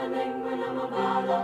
maneng manamamala